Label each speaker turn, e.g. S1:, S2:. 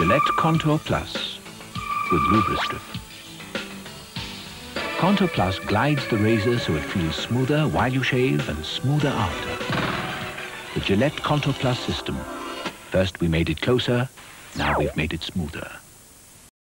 S1: Gillette Contour Plus with Lubristrip. Contour Plus glides the razor so it feels smoother while you shave and smoother after. The Gillette Contour Plus system. First we made it closer, now we've made it smoother.